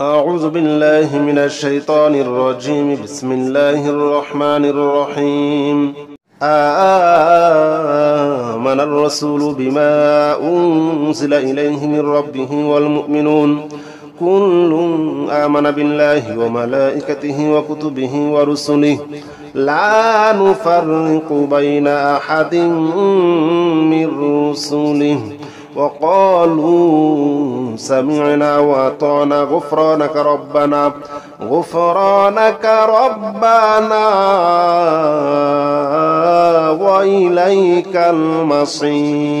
أعوذ بالله من الشيطان الرجيم. بسم الله الرحمن الرحيم. آمن الرسول بما أنزل إليه من ربه والمؤمنون. كل آمن بالله وملائكته وكتبه ورسله. لا نفرق بين أحد من رسله. وقالوا سمعنا وأطعنا غفرانك ربنا غفرانك ربنا وإليك المصير.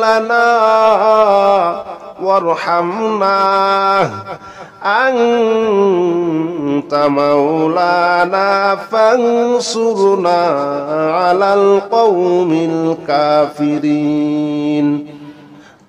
وارحمنا. أنت مولانا فانصرنا على القوم الكافرين.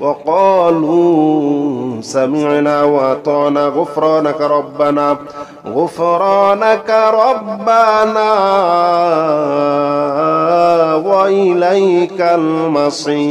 وقالوا سمعنا وأطعنا غفرانك ربنا غفرانك ربنا وإليك المصير.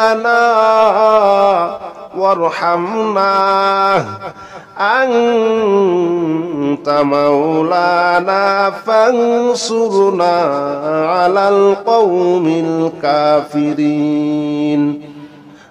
وارحمنا. أنت مولانا فانصرنا على القوم الكافرين.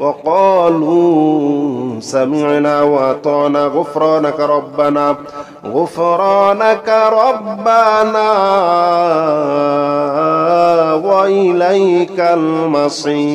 وقالوا سمعنا وأطعنا غفرانك ربنا غفرانك ربنا وإليك المصير.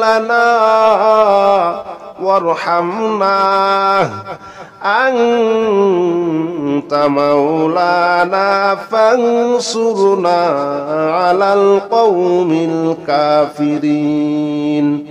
وارحمنا. أنت مولانا فانصرنا على القوم الكافرين.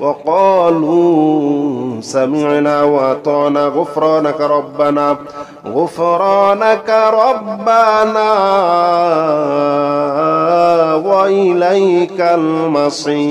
وقالوا سمعنا وأطعنا غفرانك ربنا غفرانك ربنا وإليك المصير.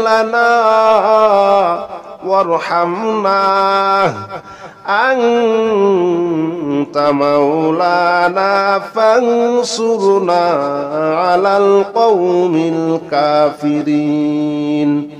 لنا وارحمنا. أنت مولانا فانصرنا على القوم الكافرين.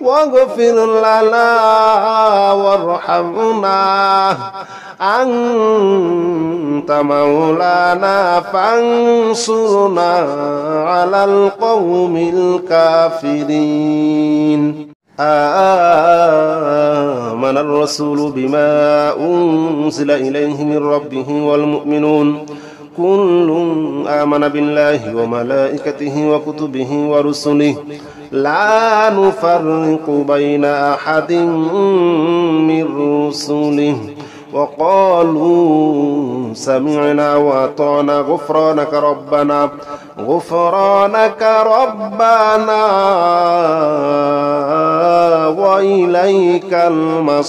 واغفر لنا وارحمنا. أنت مولانا فانصرنا على القوم الكافرين. آمن الرسول بما أنزل إليه من ربه والمؤمنون. كل آمن بالله وملائكته وكتبه ورسله. لا نفرق بين أحد من رسله. وقالوا سمعنا وأطعنا غفرانك ربنا. غفرانك ربنا. وإليك المصير.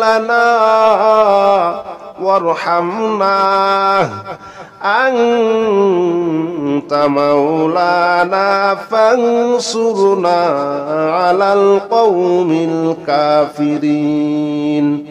وارحمنا. أنت مولانا فانصرنا على القوم الكافرين.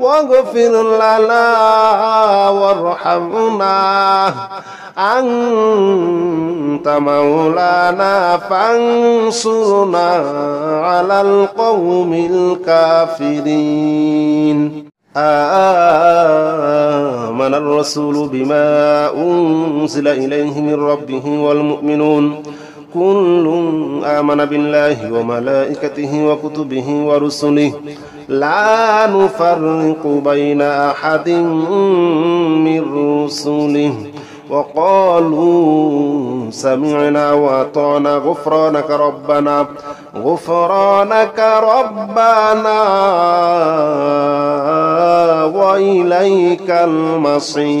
واغفر لنا وارحمنا. أنت مولانا فانصرنا على القوم الكافرين. آمن الرسول بما أنزل إليه من ربه والمؤمنون. كل آمن بالله وملائكته وكتبه ورسله. لا نفرق بين أحد من رسله. وقالوا سمعنا وأطعنا غفرانك ربنا. غفرانك ربنا. وإليك المصير.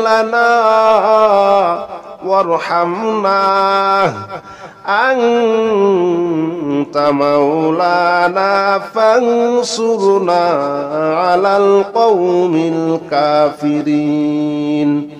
لنا وارحمنا. أنت مولانا فانصرنا على القوم الكافرين.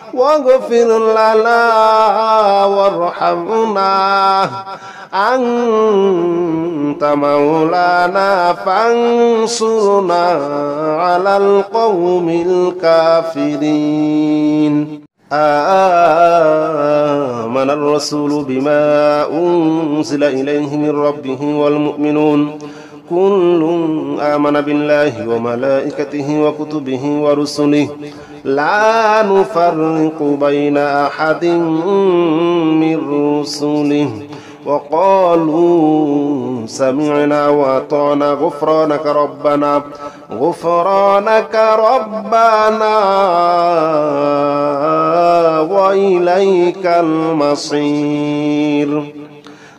واغفر لنا وارحمنا. أنت مولانا فانصرنا على القوم الكافرين. آمن الرسول بما أنزل إليه من ربه والمؤمنون. كل آمن بالله وملائكته وكتبه ورسله لا نفرق بين أحد من رسله وقالوا سمعنا وأطعنا غفرانك ربنا غفرانك ربنا وإليك المصير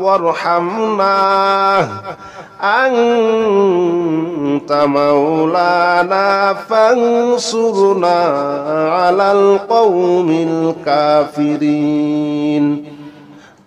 وارحمنا. أنت مولانا فانصرنا على القوم الكافرين.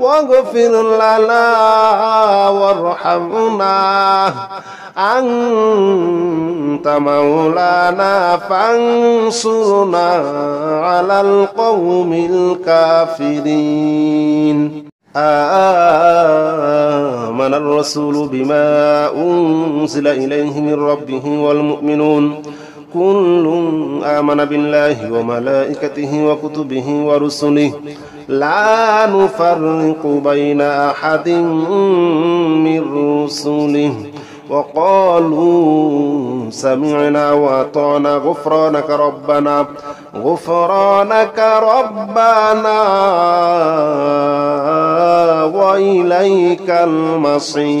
واغفر لنا وارحمنا. أنت مولانا فانصرنا على القوم الكافرين. آمن الرسول بما أنزل إليه من ربه والمؤمنون. كل آمن بالله وملائكته وكتبه ورسله. لا نفرق بين أحد من رسله. وقالوا سمعنا وأطعنا غفرانك ربنا. غفرانك ربنا. وإليك المصير.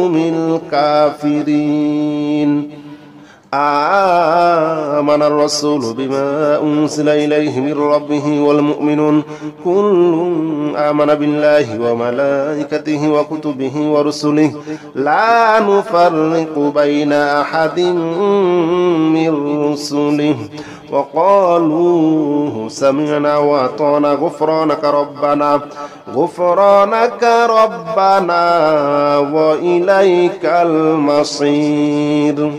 الكافرين. آمن الرسول بما أنزل إليه من ربه والمؤمنون. كل آمن بالله وملائكته وكتبه ورسله. لا نفرق بين أحد من رسله. وقالوا سمعنا وأطعنا غفرانك ربنا غفرانك ربنا وإليك المصير.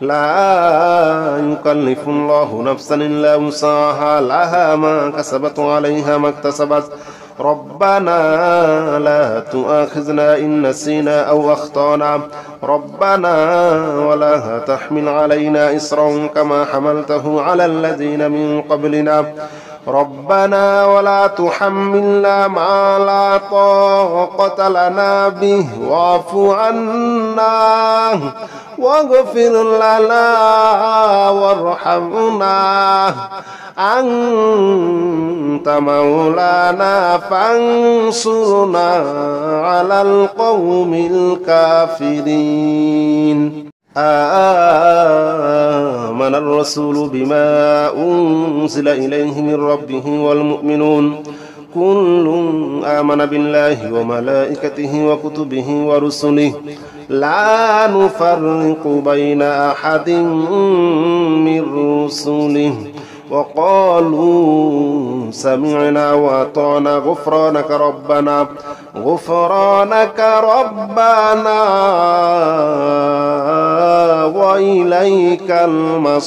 لا يكلف الله نفسا إلا وسعها لها ما كسبت وعليها ما اكتسبت. ربنا لا تؤاخذنا إن نسينا أو أخطأنا. ربنا ولا تحمل علينا إسرا كما حملته على الذين من قبلنا. ربنا ولا تحملنا ما لا طاقة لنا به. واعف عنا. واغفر لنا وارحمنا. أنت مولانا فانصرنا على القوم الكافرين. آمن الرسول بما أنزل إليه من ربه والمؤمنون. كل آمن بالله وملائكته وكتبه ورسله. لا نفرق بين أحد من رسله. وقالوا سمعنا وأطعنا غفرانك ربنا. غفرانك ربنا. وإليك المصير.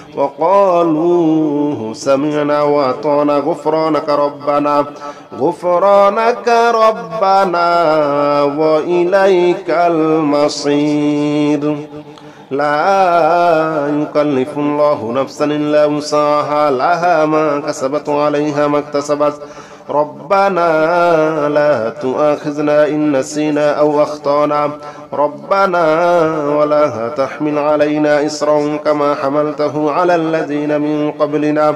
وقالوا سمعنا وأطعنا غفرانك ربنا غفرانك ربنا وإليك المصير. لا يكلف الله نفسا إلا وسعها لها ما كسبت وعليها ما اكتسبت. ربنا لا تؤاخذنا إن نسينا أو أخطأنا. ربنا ولا تحمل علينا إسرا كما حملته على الذين من قبلنا.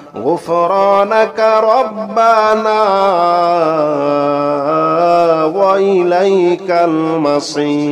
غفرانك ربنا وإليك المصير.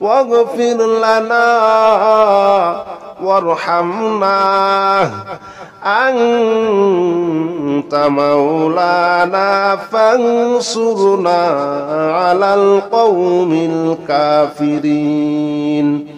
واغفر لنا وارحمنا. أنت مولانا فانصرنا على القوم الكافرين.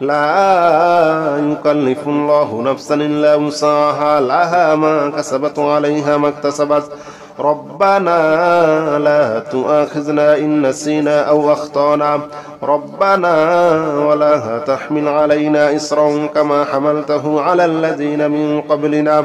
لا يكلف الله نفسا إلا وسعها لها ما كسبت وعليها ما اكتسبت. ربنا لا تؤاخذنا إن نسينا أو أخطأنا. ربنا ولا تحمل علينا إسرا كما حملته على الذين من قبلنا.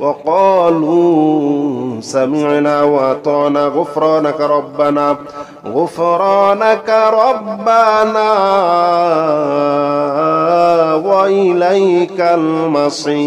وقالوا سمعنا وأطعنا غفرانك ربنا غفرانك ربنا وإليك المصير.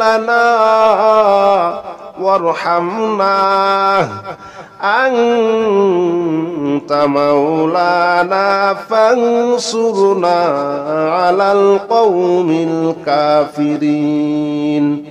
وارحمنا. أنت مولانا فانصرنا على القوم الكافرين.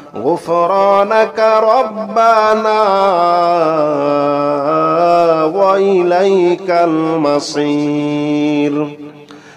غفرانك ربنا وإليك المصير.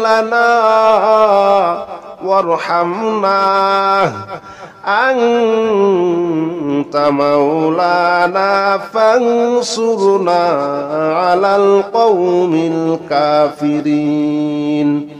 لنا وارحمنا. أنت مولانا فانصرنا على القوم الكافرين.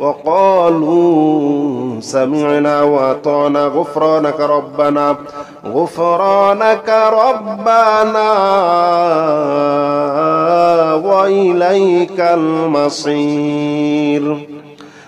وقالوا سمعنا وأطعنا غفرانك ربنا غفرانك ربنا وإليك المصير.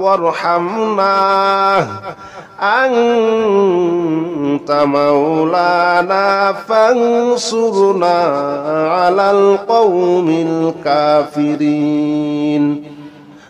وارحمنا. أنت مولانا فانصرنا على القوم الكافرين.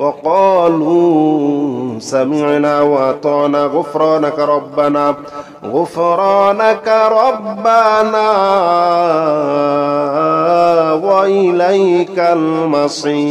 وقالوا سمعنا وأطعنا غفرانك ربنا غفرانك ربنا وإليك المصير.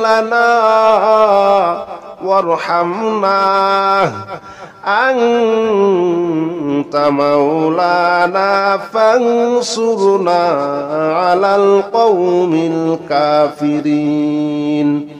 لنا وارحمنا. أنت مولانا فانصرنا على القوم الكافرين.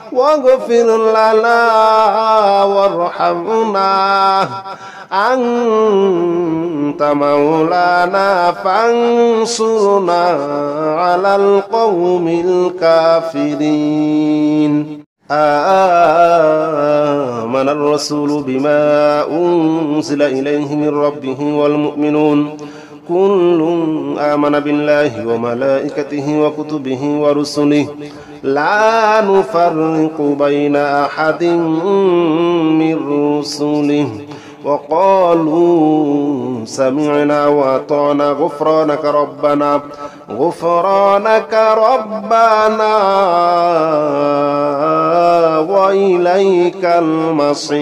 واغفر لنا وارحمنا. أنت مولانا فانصرنا على القوم الكافرين. آمن الرسول بما أنزل إليه من ربه والمؤمنون. كل آمن بالله وملائكته وكتبه ورسله. لا نفرق بين أحد من رسله. وقالوا سمعنا وأطعنا غفرانك ربنا. غفرانك ربنا. وإليك المصير.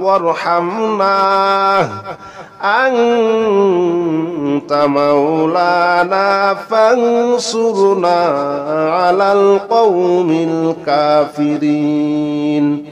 وارحمنا. أنت مولانا فانصرنا على القوم الكافرين.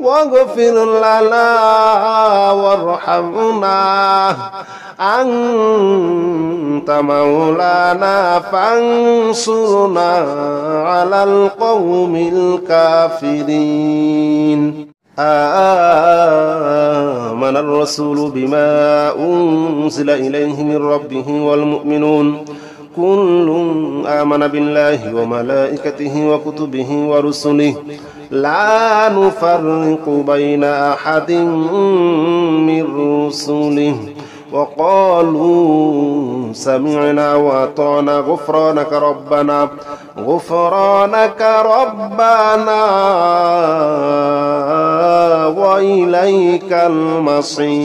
واغفر لنا وارحمنا أنت مولانا فانصرنا على القوم الكافرين. آمن الرسول بما أنزل إليه من ربه والمؤمنون. كل آمن بالله وملائكته وكتبه ورسله. لا نفرق بين أحد من رسله. وقالوا سمعنا وأطعنا غفرانك ربنا غفرانك ربنا وإليك المصير.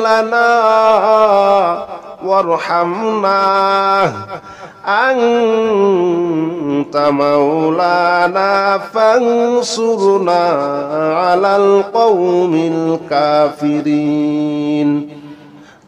لنا وارحمنا. أنت مولانا فانصرنا على القوم الكافرين.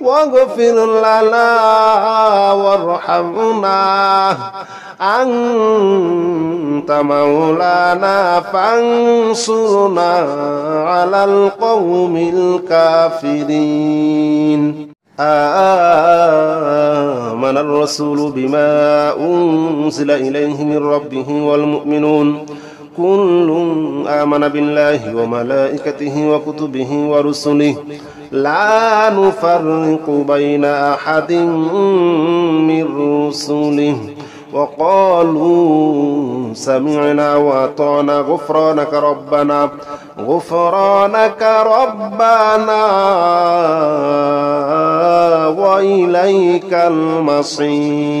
واغفر لنا وارحمنا. أنت مولانا فانصرنا على القوم الكافرين. آمن الرسول بما أنزل إليه من ربه والمؤمنون. كل آمن بالله وملائكته وكتبه ورسله لا نفرق بين أحد من رسله وقالوا سمعنا وأطعنا غفرانك ربنا غفرانك ربنا وإليك المصير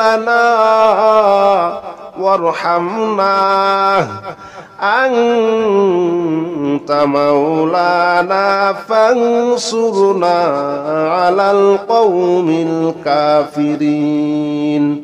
وارحمنا. أنت مولانا فانصرنا على القوم الكافرين.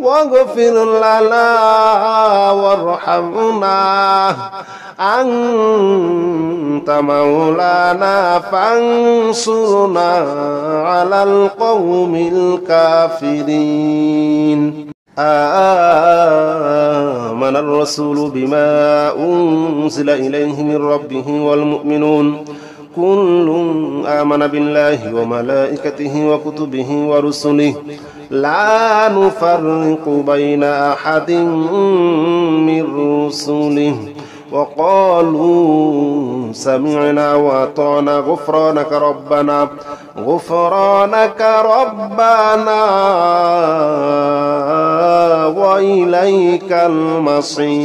واغفر لنا وارحمنا. أنت مولانا فانصرنا على القوم الكافرين. آمن الرسول بما أنزل إليه من ربه والمؤمنون. كل آمن بالله وملائكته وكتبه ورسله. لا نفرق بين أحد من رسله. وقالوا سمعنا وأطعنا غفرانك ربنا. غفرانك ربنا. وإليك المصير.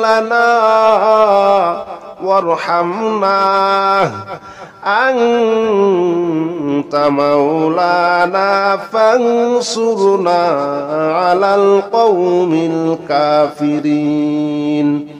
لنا وارحمنا. أنت مولانا فانصرنا على القوم الكافرين.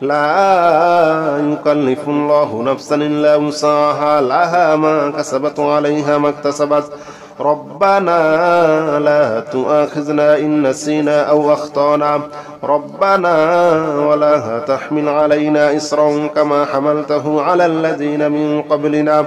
لا يكلف الله نفسا إلا وسعها لها ما كسبت وعليها ما اكتسبت. ربنا لا تؤاخذنا إن نسينا أو أخطأنا. ربنا ولا تحمل علينا إصرا كما حملته على الذين من قبلنا.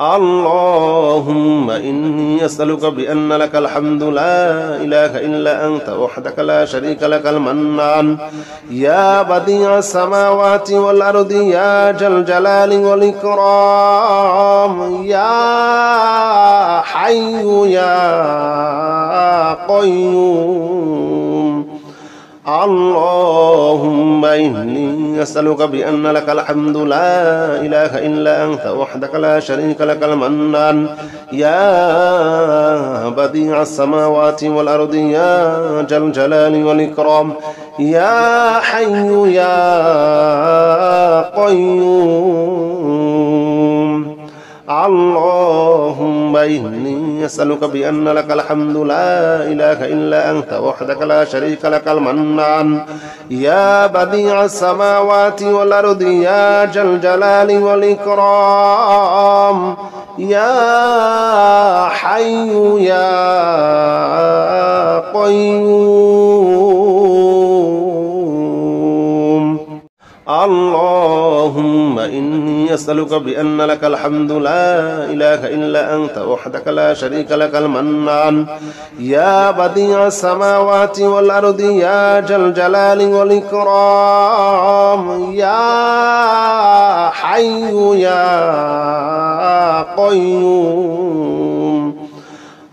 اللهم إني أسألك بأن لك الحمد لا إله إلا أنت وحدك لا شريك لك المنان. يا بديع السماوات والأرض يا جل الجلال والإكرام يا حي يا قيوم. اللهم إني أسألك بأن لك الحمد لا إله إلا أنت وحدك لا شريك لك المنان. يا بديع السماوات والأرض يا جل الجلال والإكرام يا حي يا قيوم. اللهم إني أسألك بأن لك الحمد لا إله إلا أنت وحدك لا شريك لك المنان. يا بديع السماوات والأرض يا جل الجلال والإكرام. يا حي يا قيوم. اللهم إني أسألك بأن لك الحمد لا إله إلا أنت وحدك لا شريك لك المنان. يا بديع السماوات والأرض يا جل الجلال والإكرام يا حي يا قيوم.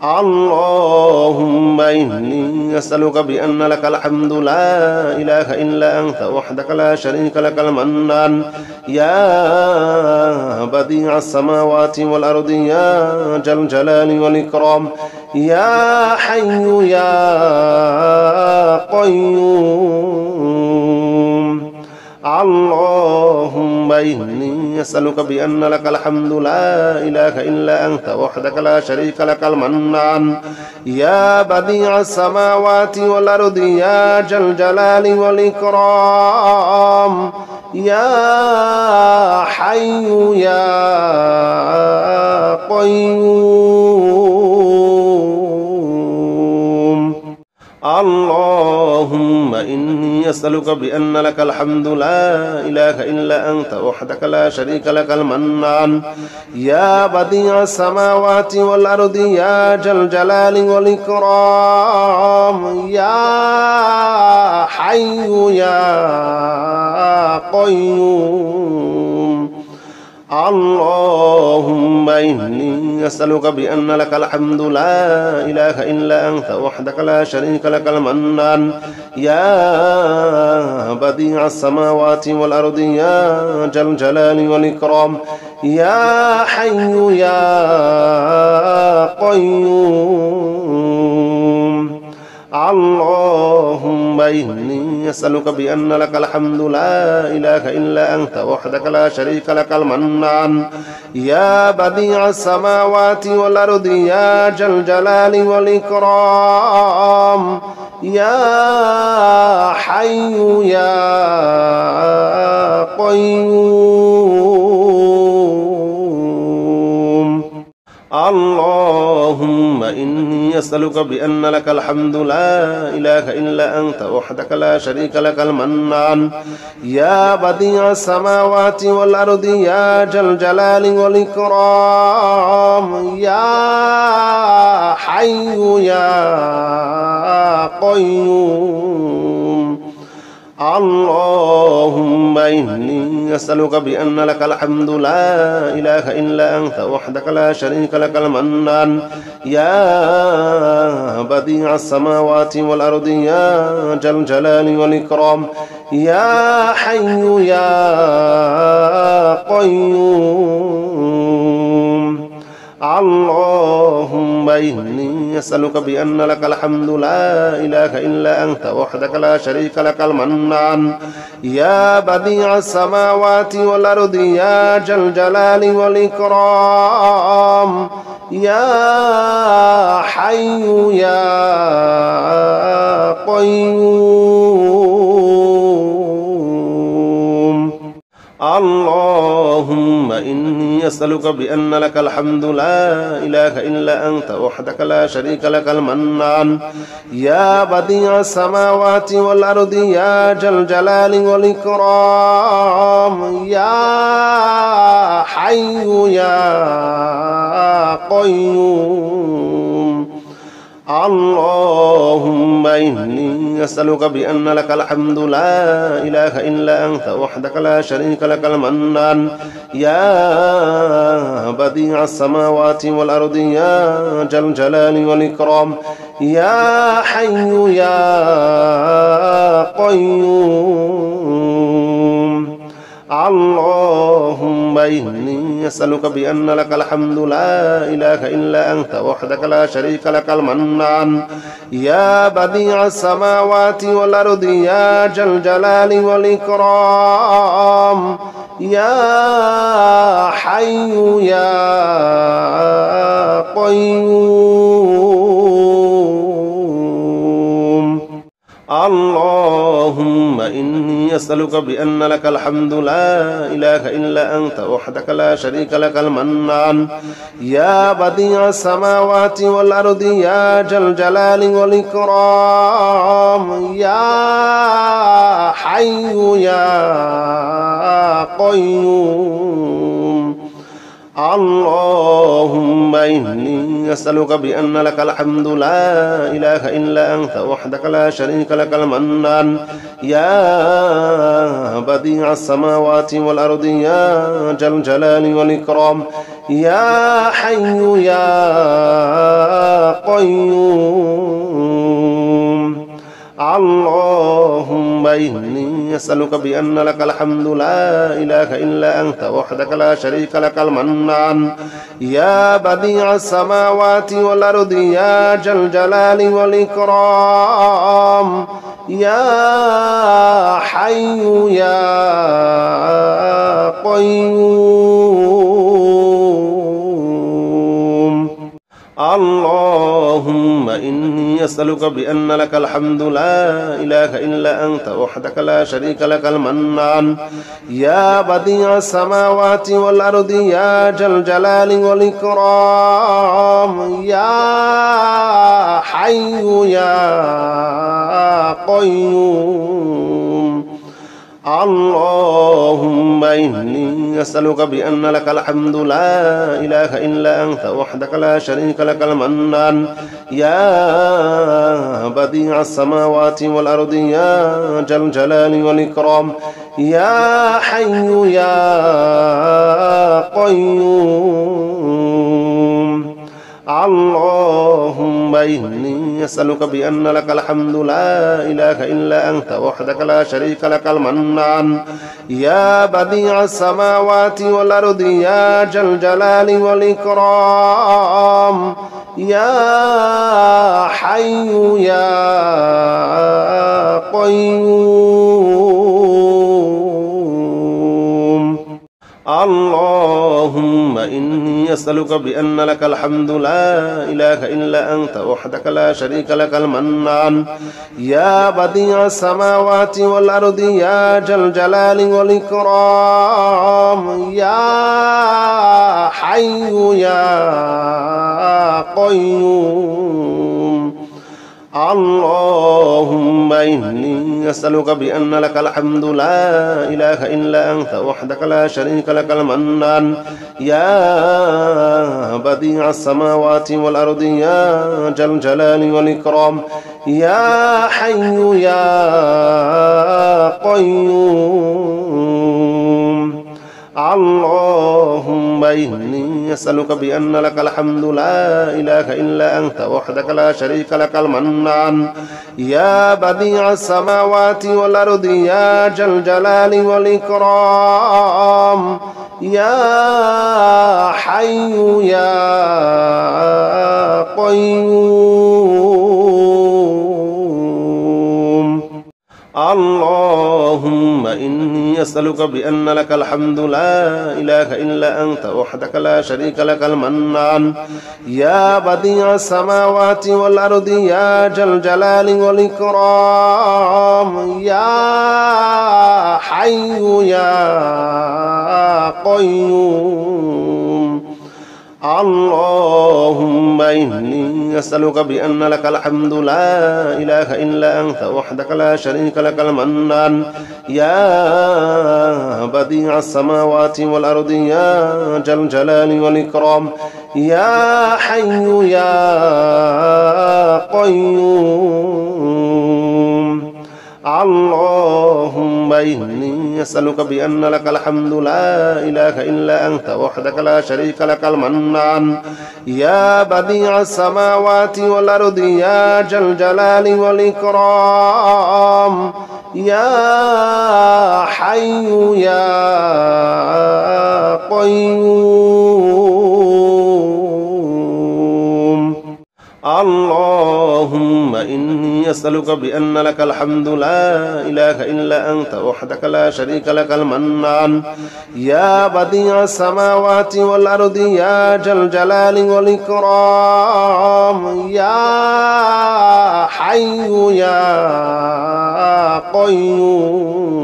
اللهم إني أسألك بأن لك الحمد لا إله إلا أنت وحدك لا شريك لك المنان. يا بديع السماوات والأرض يا جل الجلال والإكرام. يا حي يا قيوم. اللهم إني أسألك بأن لك الحمد لا إله إلا أنت وحدك لا شريك لك المنان. يا بديع السماوات والأرض يا جل الجلال والإكرام. يا حي يا قيوم. اللهم إني أسألك بأن لك الحمد لا إله إلا أنت وحدك لا شريك لك المنان. يا بديع السماوات والأرض يا جل جلال والإكرام يا حي يا قيوم. اللهم إني أسألك بأن لك الحمد لا إله إلا أنت وحدك لا شريك لك المنان. يا بديع السماوات والأرض يا جل جلال والإكرام. يا حي يا قيوم. اللهم إني أسألك بأن لك الحمد لا إله إلا أنت وحدك لا شريك لك المنان. يا بديع السماوات والأرض يا جل جلال والإكرام. يا حي يا قيوم. اللهم إني أسألك بأن لك الحمد لا إله إلا أنت وحدك لا شريك لك المنان. يا بديع السماوات والأرض يا جل جلال والإكرام يا حي يا قيوم. اللهم إني أسألك بأن لك الحمد لا إله إلا أنت وحدك لا شريك لك المنان. يا بديع السماوات والأرض يا جل جلال والإكرام يا حي يا قيوم. اللهم إني أسألك بأن لك الحمد لا إله إلا أنت وحدك لا شريك لك المنان. يا بديع السماوات والأرض يا جل جلال والإكرام. يا حي يا قيوم. اللهم إني أسألك بأن لك الحمد لا إله إلا أنت وحدك لا شريك لك المنان. يا بديع السماوات والأرض يا جل جلال والإكرام يا حي يا قيوم. اللهم إني أسألك بأن لك الحمد لا إله إلا أنت وحدك لا شريك لك المنان. يا بديع السماوات والأرض يا جل جلال والإكرام يا حي يا قيوم. اللهم إني أسألك بأن لك الحمد لا إله إلا أنت وحدك لا شريك لك المنان. يا بديع السماوات والأرض يا جل جلال والإكرام. يا حي يا قيوم. إني أسألك بأن لك الحمد لا إله إلا أنت وحدك لا شريك لك المنان. يا بديع السماوات والأرض يا جل جلال والإكرام يا حي يا قيوم. اللهم إني أسألك بأن لك الحمد لا إله إلا أنت وحدك لا شريك لك المنان. يا بديع السماوات والأرض يا جل جلال والإكرام. يا حي يا قيوم. اللهم إني أسألك بأن لك الحمد لا إله إلا أنت وحدك لا شريك لك المنان. يا بديع السماوات والأرض يا جل جلال والإكرام. يا حي يا قيوم. اللهم إني أسألك بأن لك الحمد لا إله إلا أنت وحدك لا شريك لك المنان. يا بديع السماوات والأرض يا جل جلال والإكرام يا حي يا قيوم. اللهم إني أسألك بأن لك الحمد لا إله إلا أنت وحدك لا شريك لك المنان. يا بديع السماوات والأرض يا جل الجلال والإكرام. يا حي يا قيوم. اللهم إني أسألك بأن لك الحمد لا إله إلا أنت وحدك لا شريك لك المنان. يا بديع السماوات والأرض يا جل الجلال والإكرام. يا حي يا أسألك بأن لك الحمد لا إله إلا أنت وحدك لا شريك لك المنان. يا بديع السماوات والأرض يا جل الجلال والإكرام يا حي يا قيوم. اللهم إني أسألك بأن لك الحمد لا إله إلا أنت وحدك لا شريك لك المنان. يا بديع السماوات والأرض يا جل الجلال والإكرام. يا حي يا قيوم. اللهم إني أسألك بأن لك الحمد لا إله إلا أنت وحدك لا شريك لك المنان. يا بديع السماوات والأرض يا جل الجلال والإكرام. يا حي يا قيوم. اللهم إني أسألك بأن لك الحمد لا إله إلا أنت وحدك لا شريك لك المنان. يا بديع السماوات والأرض يا جل الجلال والإكرام يا حي يا قيوم. اللهم إني أسألك بأن لك الحمد لا إله إلا أنت وحدك لا شريك لك المنان. يا بديع السماوات والأرض يا جل الجلال والإكرام. يا حي يا قيوم. اللهم إني أسألك بأن لك الحمد لا إله إلا أنت وحدك لا شريك لك المنان. يا بديع السماوات والأرض يا جل الجلال والإكرام. يا حي يا إني أسألك بأن لك الحمد لا إله إلا أنت وحدك لا شريك لك المنان. يا بديع السماوات والأرض يا جل الجلال والإكرام يا حي يا قيوم.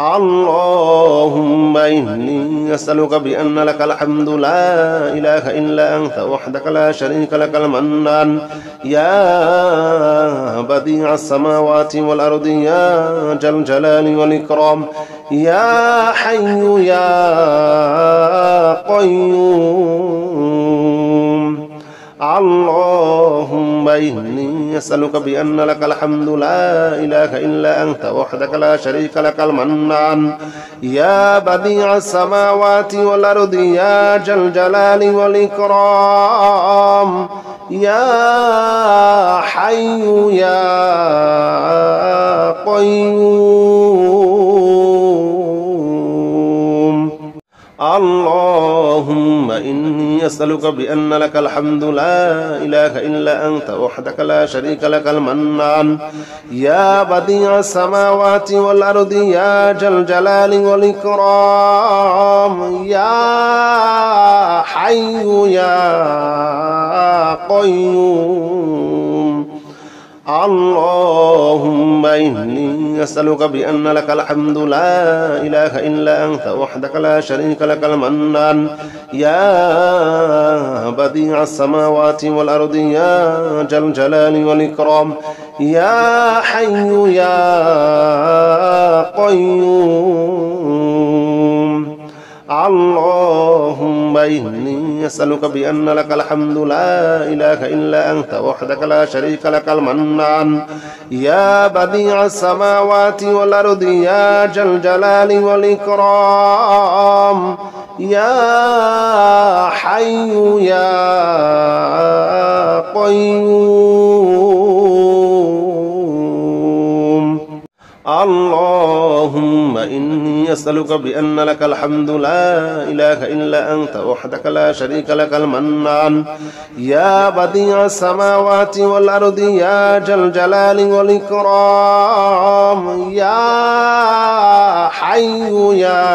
اللهم إني أسألك بأن لك الحمد لا إله إلا أنت وحدك لا شريك لك المنان. يا بديع السماوات والأرض يا جل الجلال والإكرام. يا حي يا قيوم. اللهم إني أسألك بأن لك الحمد لا إله إلا أنت وحدك لا شريك لك المنان. يا بديع السماوات والأرض يا جل الجلال والإكرام. يا حي يا قيوم. اللهم إني أسألك بأن لك الحمد لا إله إلا أنت وحدك لا شريك لك المنان. يا بديع السماوات والأرض يا جل الجلال والإكرام يا حي يا قيوم. اللهم إني أسألك بأن لك الحمد لا إله إلا أنت وحدك لا شريك لك المنان. يا بديع السماوات والأرض يا جل الجلال والإكرام. يا حي يا قيوم. اللهم إني أسألك بأن لك الحمد لا إله إلا أنت وحدك لا شريك لك المنان. يا بديع السماوات والأرض يا جل الجلال والإكرام. يا حي يا قيوم. اللهم إني أسألك بأن لك الحمد لا إله إلا أنت وحدك لا شريك لك المنان. يا بديع السماوات والأرض يا جل الجلال والإكرام يا حي يا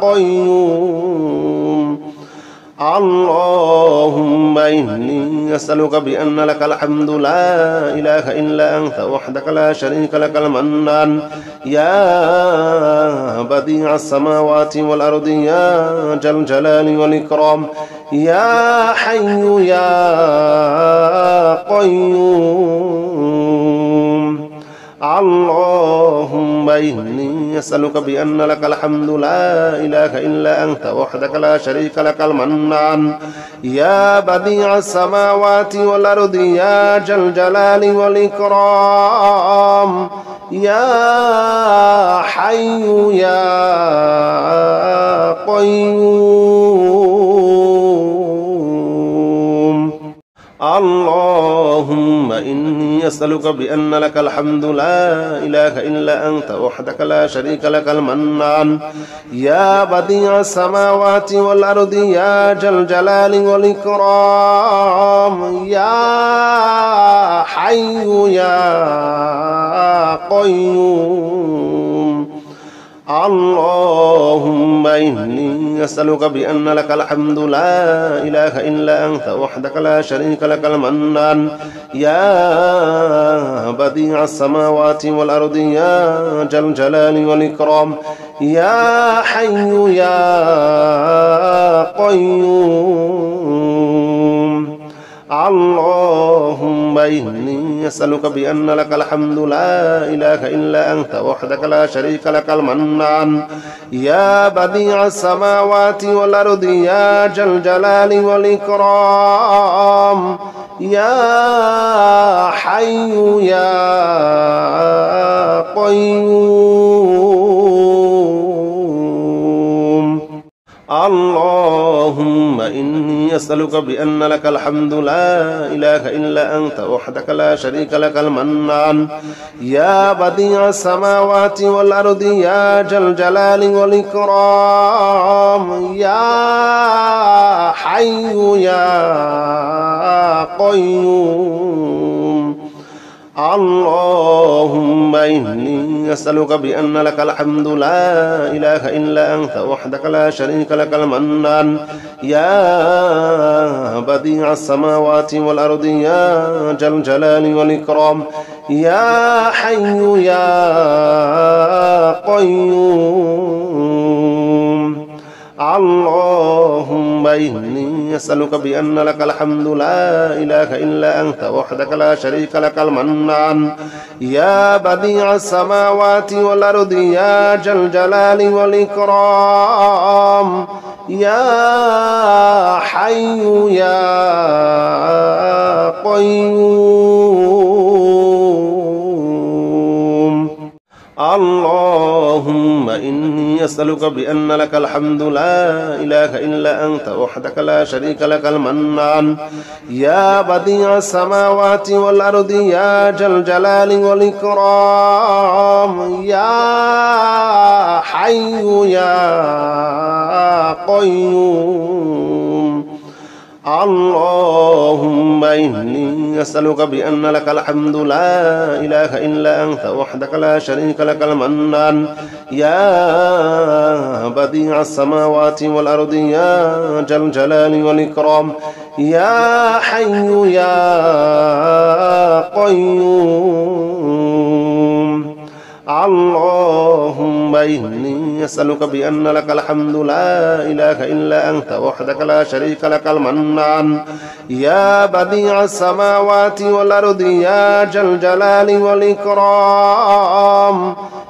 قيوم. اللهم إني أسألك بأن لك الحمد لا إله إلا أنت وحدك لا شريك لك المنان. يا بديع السماوات والأرض يا جل الجلال والإكرام. يا حي يا قيوم. اللهم إني أسألك بأن لك الحمد لا إله إلا أنت وحدك لا شريك لك المنان. يا بديع السماوات والأرض يا جل الجلال والإكرام. يا حي يا قيوم. اللهم إني أسألك بأن لك الحمد لا إله إلا أنت وحدك لا شريك لك المنان. يا بديع السماوات والأرض يا جل الجلال والإكرام يا حي يا قيوم. اللهم إني أسألك بأن لك الحمد لا إله إلا أنت وحدك لا شريك لك المنان. يا بديع السماوات والأرض يا جل الجلال والإكرام. يا حي يا قيوم. اللهم إني أسألك بأن لك الحمد لا إله إلا أنت وحدك لا شريك لك المنان. يا بديع السماوات والأرض يا جل الجلال والإكرام. يا حي يا إني أسألك بأن لك الحمد لا إله إلا أنت وحدك لا شريك لك المنان. يا بديع السماوات والأرض يا جل الجلال والإكرام يا حي يا قيوم. اللهم إني أسألك بأن لك الحمد لا إله إلا أنت وحدك لا شريك لك المنان. يا بديع السماوات والأرض يا جل الجلال والإكرام يا حي يا قيوم. اللهم إني أسألك بأن لك الحمد لا إله إلا أنت وحدك لا شريك لك المنان. يا بديع السماوات والأرض يا جل الجلال والإكرام. يا حي يا قيوم. اللهم إني أسألك بأن لك الحمد لا إله إلا أنت وحدك لا شريك لك المنان. يا بديع السماوات والأرض يا جل الجلال والإكرام يا حي يا قيوم. اللهم إني أسألك بأن لك الحمد لا إله إلا أنت وحدك لا شريك لك المنان. يا بديع السماوات والأرض يا جل الجلال والإكرام. يا حي يا قيوم. اللهم إني أسألك بأن لك الحمد لا إله إلا أنت وحدك لا شريك لك المنان. يا بديع السماوات والأرض يا جل الجلال والإكرام.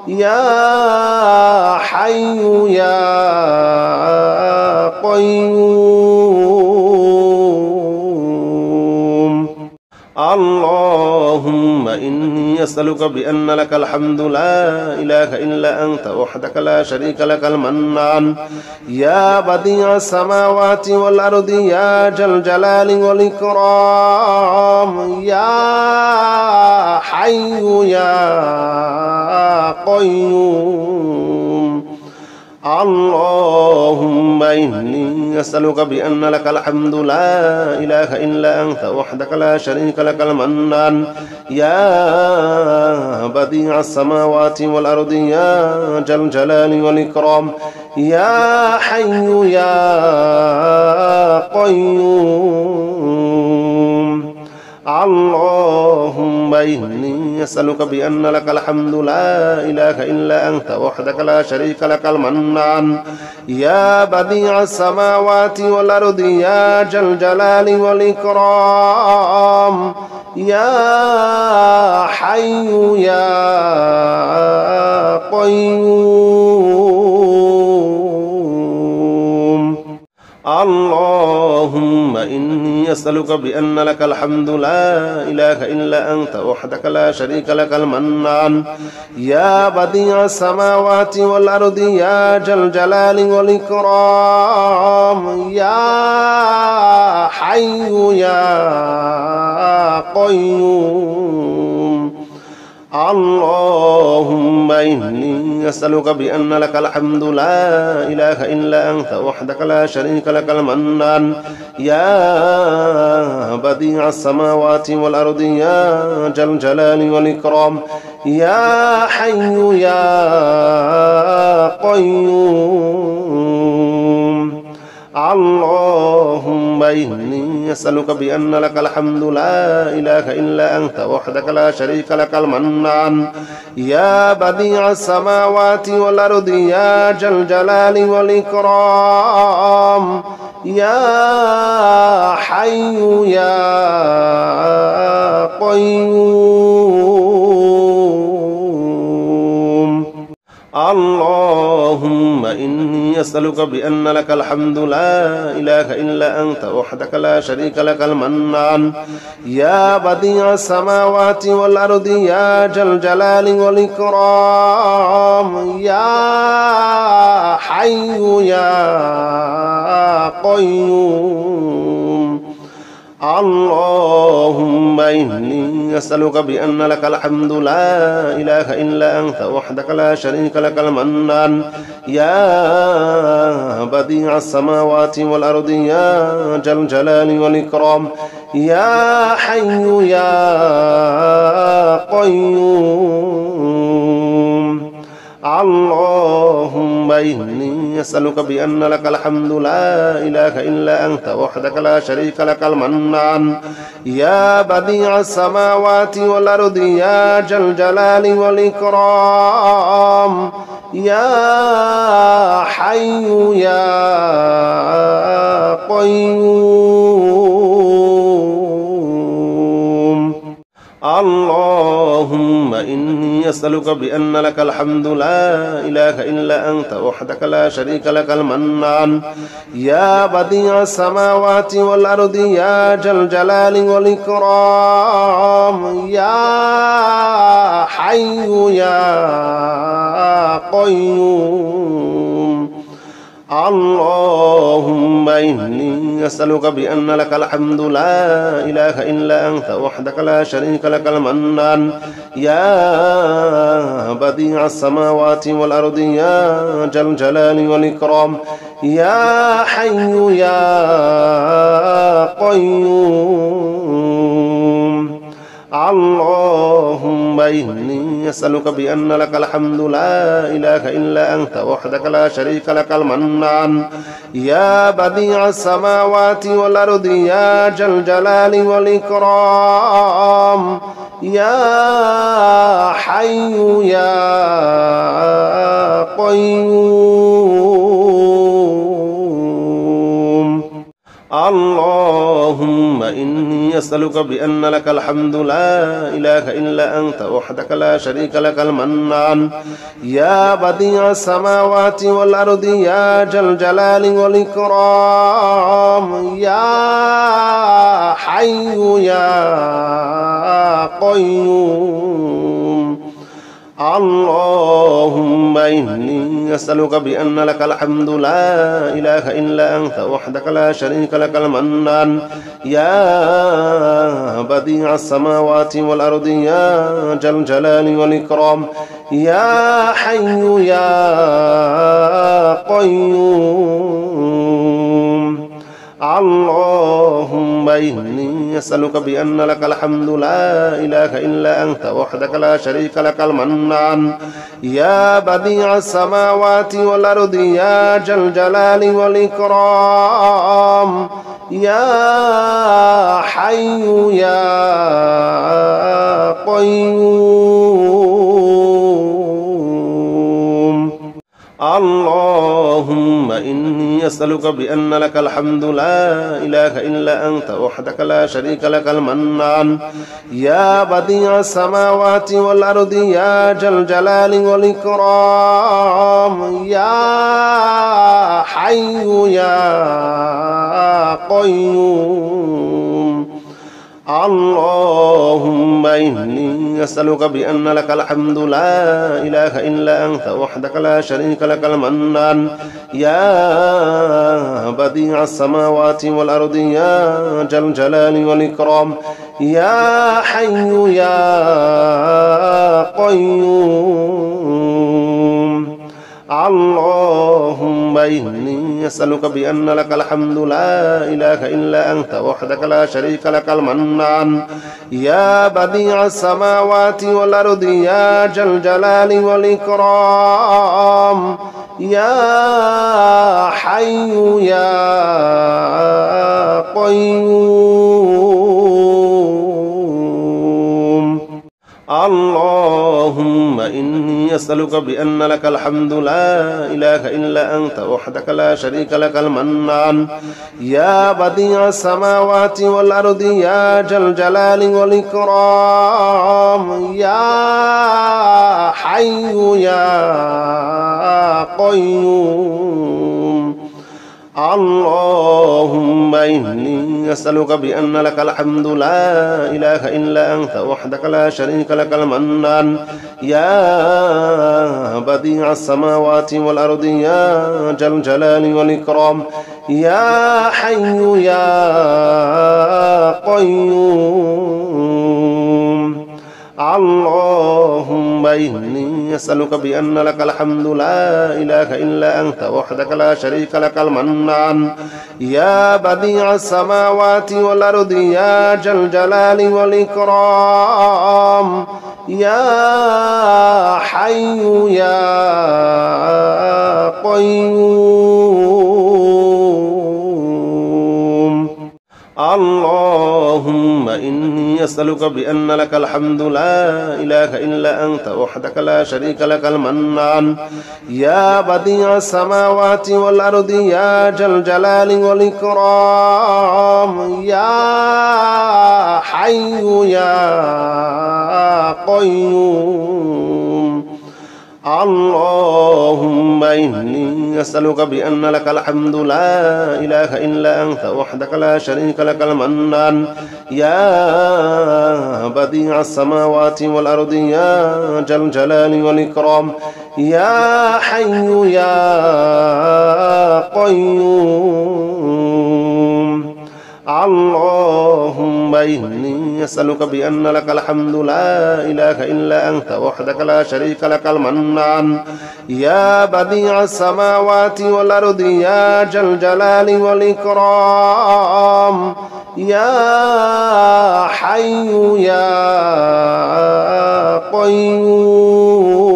يا حي يا قيوم. إني أسألك بأن لك الحمد لا إله إلا أنت وحدك لا شريك لك المنان. يا بديع السماوات والأرض يا جل جلال والإكرام يا حي يا قيوم. اللهم إني أسألك بأن لك الحمد لا إله إلا أنت وحدك لا شريك لك المنان. يا بديع السماوات والأرض يا جل جلال والإكرام. يا حي يا قيوم. اللهم إني أسألك بأن لك الحمد لا إله إلا أنت وحدك لا شريك لك المنان. يا بديع السماوات والأرض يا جل جلال والإكرام. يا حي يا قيوم. اللهم إني أسألك بأن لك الحمد لا إله إلا أنت وحدك لا شريك لك المنان. يا بديع السماوات والأرض يا جل جلال والإكرام يا حي يا قيوم. اللهم إني أسألك بأن لك الحمد لا إله إلا أنت وحدك لا شريك لك المنان. يا بديع السماوات والأرض يا جل جلال والإكرام. يا حي يا قيوم. اللهم إني أسألك بأن لك الحمد لا إله إلا أنت وحدك لا شريك لك المنان. يا بديع السماوات والأرض يا جل جلال والإكرام. يا حي يا قيوم. إني أسألك بأن لك الحمد لا إله إلا أنت وحدك لا شريك لك المنان. يا بديع السماوات والأرض يا جل جلال والإكرام يا حي يا قيوم. اللهم إني أسألك بأن لك الحمد لا إله إلا أنت وحدك لا شريك لك المنان. يا بديع السماوات والأرض يا جل جلال والإكرام يا حي يا قيوم. اللهم إني أسألك بأن لك الحمد لا إله إلا أنت وحدك لا شريك لك المنان. يا بديع السماوات والأرض يا جل جلال والإكرام. يا حي يا قيوم. اللهم إني أسألك بأن لك الحمد لا إله إلا أنت وحدك لا شريك لك المنان. يا بديع السماوات والأرض يا جل جلال والإكرام يا حي يا قيوم. اللهم إني أسألك بأن لك الحمد لا إله إلا أنت وحدك لا شريك لك المنان. يا بديع السماوات والأرض يا جل جلال والإكرام يا حي يا قيوم. اللهم إني أسألك بأن لك الحمد لا إله إلا أنت وحدك لا شريك لك المنان. يا بديع السماوات والأرض يا جل جلال والإكرام. يا حي يا قيوم. اللهم إني أسألك بأن لك الحمد لا إله إلا أنت وحدك لا شريك لك المنان. يا بديع السماوات والأرض يا جل الجلال والإكرام يا حي يا قيوم. اللهم إني أسألك بأن لك الحمد لا إله إلا أنت وحدك لا شريك لك المنان. يا بديع السماوات والأرض يا جل الجلال والإكرام. يا حي يا قيوم. اللهم إني أسألك بأن لك الحمد لا إله إلا أنت وحدك لا شريك لك المنان. يا بديع السماوات والأرض يا جل الجلال والإكرام. يا حي يا قيوم. اللهم إني أسألك بأن لك الحمد لا إله إلا أنت وحدك لا شريك لك المنان. يا بديع السماوات والأرض يا جل الجلال والإكرام يا حي يا قيوم. اللهم إني أسألك بأن لك الحمد لا إله إلا أنت وحدك لا شريك لك المنان. يا بديع السماوات والأرض يا جل الجلال والإكرام. يا حي يا قيوم. اللهم إني أسألك بأن لك الحمد لا إله إلا أنت وحدك لا شريك لك المنان. يا بديع السماوات والأرض يا جل الجلال والإكرام. يا حي يا قيوم. اللهم إني أسألك بأن لك الحمد لا إله إلا أنت وحدك لا شريك لك المنان. يا بديع السماوات والأرض يا جل الجلال والإكرام يا حي يا قيوم. اللهم إني أسألك بأن لك الحمد لا إله إلا أنت وحدك لا شريك لك المنان. يا بديع السماوات والأرض يا جل الجلال والإكرام يا حي يا قيوم. اللهم إني أسألك بأن لك الحمد لا إله إلا أنت وحدك لا شريك لك المنان. يا بديع السماوات والأرض يا جل الجلال والإكرام. يا حي يا قيوم. اللهم إني أسألك بأن لك الحمد لا إله إلا أنت وحدك لا شريك لك المنان. يا بديع السماوات والأرض يا جل الجلال والإكرام يا حي يا قيوم. اللهم إني أسألك بأن لك الحمد لا إله إلا أنت وحدك لا شريك لك المنان. يا بديع السماوات والأرض يا جل الجلال والإكرام. يا حي يا قيوم. اللهم إني أسألك بأن لك الحمد لا إله إلا أنت وحدك لا شريك لك المنان. يا بديع السماوات والأرض يا جل الجلال والإكرام. يا حي يا قيوم.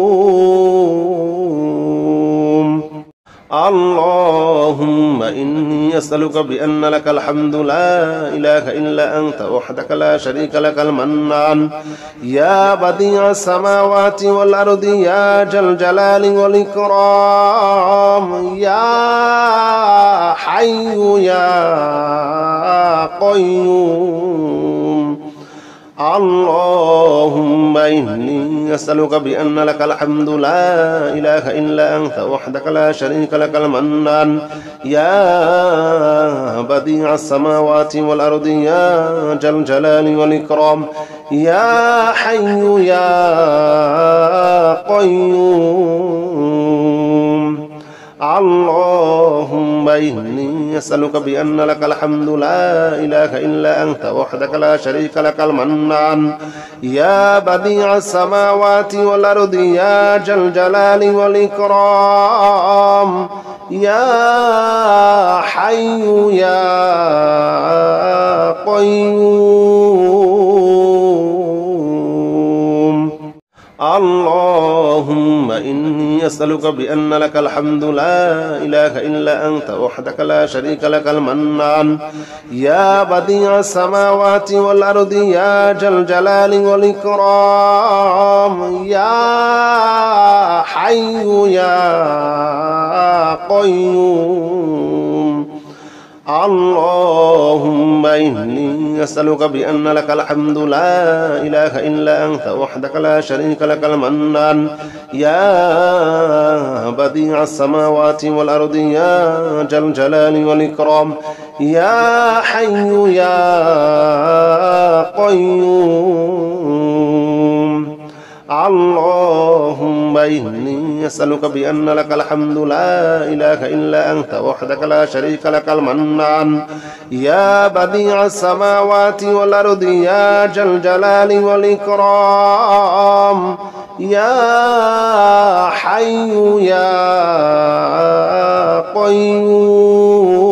اللهم إني أسألك بأن لك الحمد لا إله إلا أنت وحدك لا شريك لك المنان. يا بديع السماوات والأرض يا جل الجلال والإكرام يا حي يا قيوم. اللهم إني أسألك بأن لك الحمد لا إله إلا أنت وحدك لا شريك لك المنان. يا بديع السماوات والأرض يا جل الجلال والإكرام. يا حي يا قيوم. اللهم إني أسألك بأن لك الحمد لا إله إلا أنت وحدك لا شريك لك المنان. يا بديع السماوات والأرض يا جل جلال والإكرام. يا حي يا قيوم. اللهم إني أسألك بأن لك الحمد لا إله إلا أنت وحدك لا شريك لك المنان. يا بديع السماوات والأرض يا جل جلال والإكرام يا حي يا قيوم. اللهم إني أسألك بأن لك الحمد لا إله إلا أنت وحدك لا شريك لك المنان. يا بديع السماوات والأرض يا جل جلال والإكرام يا حي يا قيوم. اللهم إني أسألك بأن لك الحمد لا إله إلا أنت وحدك لا شريك لك المنان. يا بديع السماوات والأرض يا جل جلال والإكرام. يا حي يا قيوم.